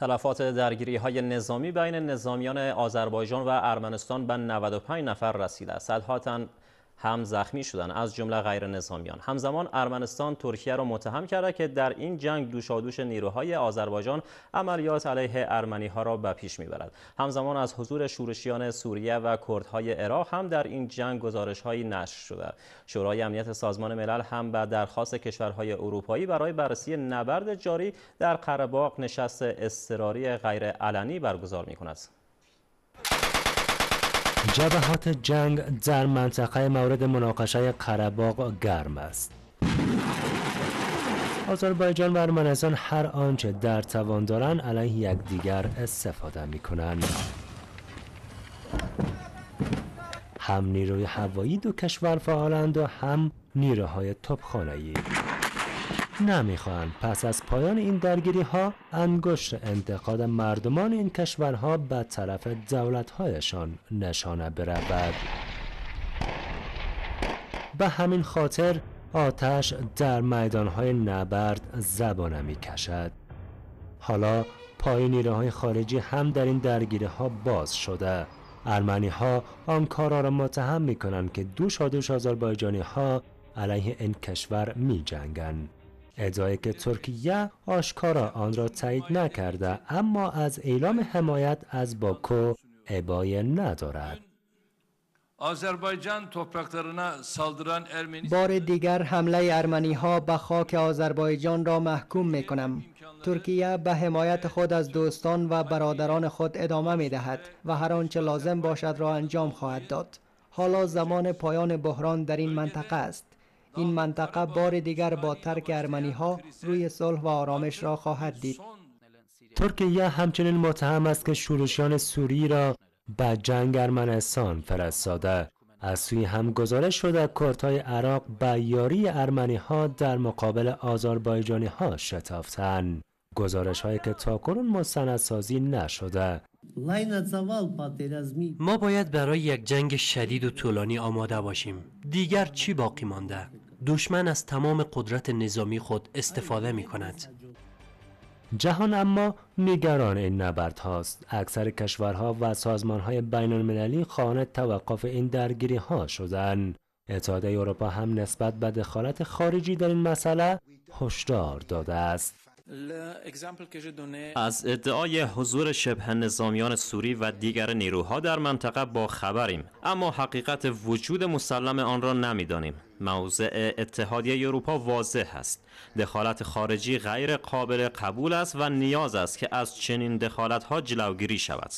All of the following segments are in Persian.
تلفات درگیری های نظامی بین نظامیان آذربایجان و ارمنستان به 95 نفر رسیده. صدها تن هم زخمی شدن از جمله غیر نظامیان. همزمان ارمنستان ترکیه را متهم کرده که در این جنگ دوشادوش نیروهای آذربایجان عملیات علیه ارمنی ها را به پیش می‌برد. همزمان از حضور شورشیان سوریه و کردهای عراق هم در این جنگ گزارش هایی نشر شده. شورای امنیت سازمان ملل هم به درخواست کشورهای اروپایی برای بررسی نبرد جاری در قره نشست اضطراری غیر علنی برگزار می کند. جبهات جنگ در منطقه مورد مناقشه قرباق گرم است. آذربایجان و ارمنستان هر آنچه در توان دارند علیه یکدیگر استفاده می کنند هم نیروی هوایی دو کشور فعالند و هم نیروهای توپخانه‌ای نمی‌خواهند پس از پایان این درگیری ها انگشت انتقاد مردمان این کشورها به طرف دولتهایشان نشانه برود. به همین خاطر آتش در میدانهای نبرد زبانه می کشد حالا پای نیروهای خارجی هم در این درگیری ها باز شده. ارمنی ها آنکارا را متهم می کنند که دوش دوش آذربایجانی ها علیه این کشور می جنگن. ادعای که ترکیه آشکارا آن را تایید نکرده اما از اعلام حمایت از باکو ابای ندارد. بار دیگر حمله ارمنی ها به خاک آذربایجان را محکوم می کنم ترکیه به حمایت خود از دوستان و برادران خود ادامه می دهد و هر آنچه لازم باشد را انجام خواهد داد. حالا زمان پایان بحران در این منطقه است. این منطقه بار دیگر با ترک ارمنی ها روی صلح و آرامش را خواهد دید. ترکیه همچنین متهم است که شورشیان سوری را به جنگ ارمنستان فرستاده. از سوی هم گزارش شده کردهای عراق به یاری ارمنی ها در مقابل آذربایجانی ها شتافتند. گزارش هایی که تاکنون مستندسازی نشده. ما باید برای یک جنگ شدید و طولانی آماده باشیم. دیگر چی باقی مانده؟ دشمن از تمام قدرت نظامی خود استفاده می کند جهان اما نگران این نبرد هاست. اکثر کشورها و سازمان های بین المللی خانه توقف این درگیری ها شدن. اتحادیه اروپا هم نسبت به دخالت خارجی در این مسئله هشدار داده است. از ادعای حضور شبه نظامیان سوری و دیگر نیروها در منطقه با خبریم اما حقیقت وجود مسلم آن را نمی‌دانیم. موضع اتحادیه اروپا واضح است. دخالت خارجی غیر قابل قبول است و نیاز است که از چنین دخالت ها جلوگیری شود.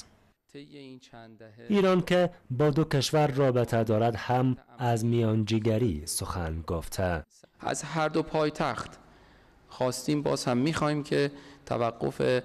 ایران که با دو کشور رابطه دارد هم از میانجیگری سخن گفته. از هر دو پایتخت خواستیم باز هم می‌خوایم که توقف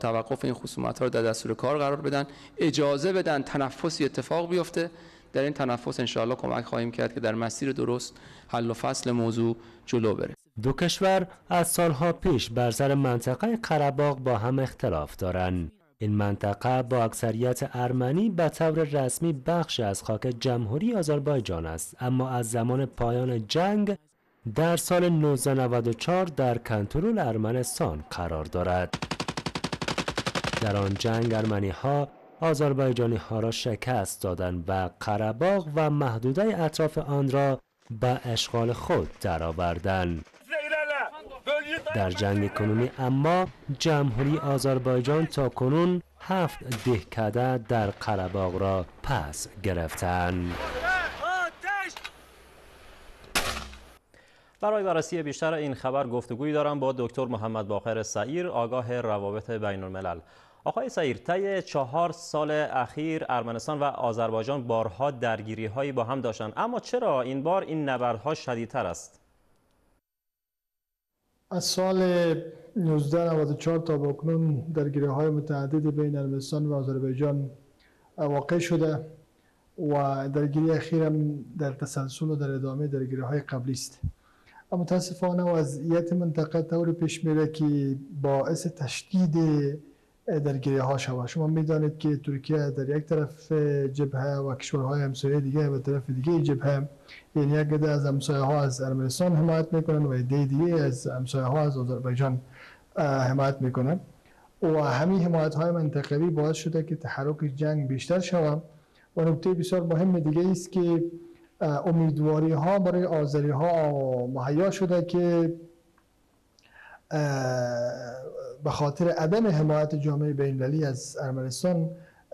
توقف این خصومت ها رو در دستور کار قرار بدن اجازه بدن تنفسی اتفاق بیفته. در این تنفس انشاءالله کمک خواهیم کرد که در مسیر درست حل و فصل موضوع جلو بره دو کشور از سالها پیش بر سر منطقه قرباق با هم اختلاف دارند. این منطقه با اکثریت ارمنی به طور رسمی بخش از خاک جمهوری آذربایجان است. اما از زمان پایان جنگ در سال 1994 در کنترل ارمنستان قرار دارد. در آن جنگ ارمنی ها آذربایجانی ها را شکست دادند و قرباغ و محدوده اطراف آن را به اشغال خود درآوردند در جنگ کنونی اما جمهوری آذربایجان تا کنون هفت دهکده در قرباغ را پس گرفتند برای بررسی بیشتر این خبر گفتگویی دارم با دکتر محمد باقر سعیر آگاه روابط بین الملل آقای سعیر طی چهار سال اخیر ارمنستان و آذربایجان بارها درگیری هایی با هم داشتند اما چرا این بار این نبردها شدیدتر است؟ از سال 1994 تا بکنون درگیری های متعددی بین ارمنستان و آذربایجان واقع شده و درگیری اخیر هم در تسلسل و در ادامه درگیری های قبلی است. متاسفانه وضعیت منطقه طور پیش میره که باعث تشدید درگیری ها شود شما می‌دانید که ترکیه در یک طرف جبهه و کشورهای همسایه دیگه و طرف دیگه جبهه یعنی یک عده از همسایه ها از ارمنستان حمایت می‌کنن و عده دیگه از همسایه ها از آذربایجان حمایت می‌کنن. و همین حمایت های منطقوی باعث شده که تحرک جنگ بیشتر شود و نکته بسیار مهم دیگه است که امیدواری ها برای آذری ها مهیا شده که به خاطر عدم حمایت جامعه بین از ارمنستان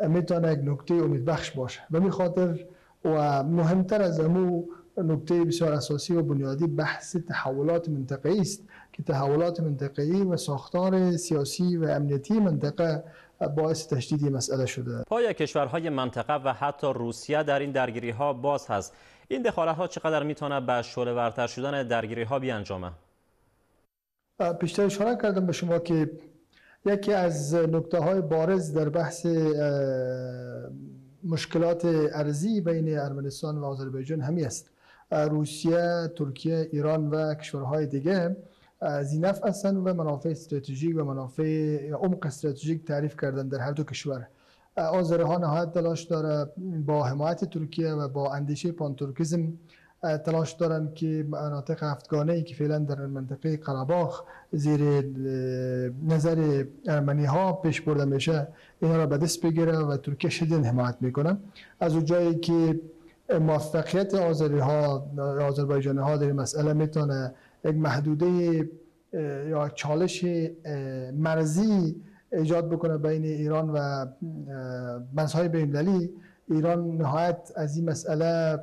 می‌تونه یک نکته امیدبخش باشه. به می خاطر و مهمتر از امو نکته بسیار اساسی و بنیادی بحث تحولات منطقه‌ای است که تحولات منطقه‌ای و ساختار سیاسی و امنیتی منطقه باعث تشدید مسئله شده. پای کشورهای منطقه و حتی روسیه در این درگیری ها باز هست. این دخالت ها چقدر می‌تونه به شعله ورتر شدن درگیری ها بیانجامه؟ پیشتر اشاره کردم به شما که یکی از نکته های بارز در بحث مشکلات ارزی بین ارمنستان و آذربایجان همی است. روسیه، ترکیه، ایران و کشورهای دیگه زینف هستند و منافع استراتژیک و منافع عمق استراتژیک تعریف کردن در هر دو کشور. آذری ها نهایت تلاش داره با حمایت ترکیه و با اندیشه پان ترکیزم تلاش دارن که مناطق هفتگانه ای که فعلا در منطقه قرباخ زیر نظر ارمنی ها پیش برده میشه اینا را به دست بگیره و ترکیه شدید حمایت می‌کنه. از اون جایی که موفقیت آذری ها آذربایجانی ها در مسئله می‌تونه یک محدوده یا چالش مرزی ایجاد بکنه بین ایران و مرزهای بین‌المللی ایران نهایت از این مسئله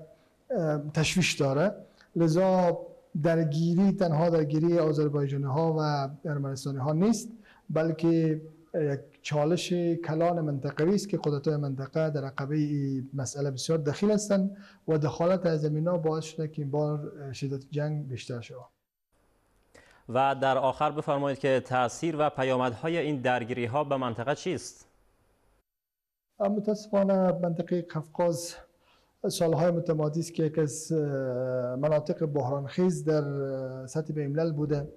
تشویش داره لذا درگیری تنها درگیری آذربایجانی ها و ارمنستانی ها نیست بلکه یک چالش کلان منطقوی است که قدرت منطقه در عقبه مسئله بسیار دخیل هستند و دخالت از زمینا باعث شده که این بار شدت جنگ بیشتر شود و در آخر بفرمایید که تاثیر و پیامدهای این درگیری ها به منطقه چیست؟ متاسفانه منطقه قفقاز سالهای متمادی است که یک از مناطق بحرانخیز در سطح بین بوده.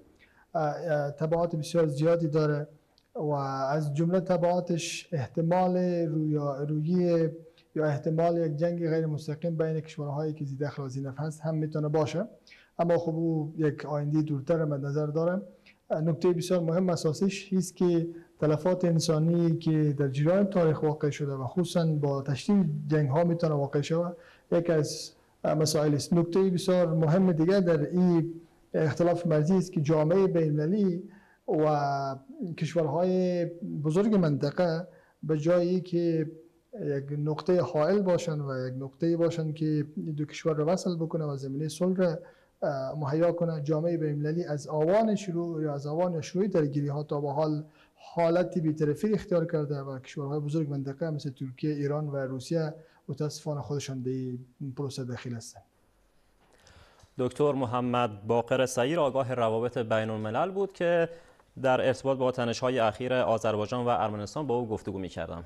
تبعات بسیار زیادی داره و از جمله تبعاتش احتمال روی یا احتمال یک جنگ غیر مستقیم بین کشورهایی که زیده اخلاقی هست هم می‌تونه باشه. اما خب او یک آینده دورتر مد نظر داره. نکته بسیار مهم اساسیش است که تلفات انسانی که در جریان تاریخ واقع شده و خصوصا با تشدید جنگ ها می‌تونه واقع شود یک از مسائل است. نکته بسیار مهم دیگه در این اختلاف مرزی است که جامعه بین‌المللی و کشورهای بزرگ منطقه به جایی که یک نقطه حائل باشن و یک نقطه باشن که دو کشور رو وصل بکنه و زمینه صلح مهیا کنه جامعه بین‌المللی از آوان شروع یا از آوان شروع درگیری ها تا به حال حالتی بی‌طرفی اختیار کرده و کشورهای بزرگ منطقه مثل ترکیه، ایران و روسیه متاسفانه خودشان در پروسه داخل هستند. دکتر محمد باقر سعیر آگاه روابط بین الملل بود که در ارتباط با تنش‌های اخیر آذربایجان و ارمنستان با او گفتگو می‌کردم.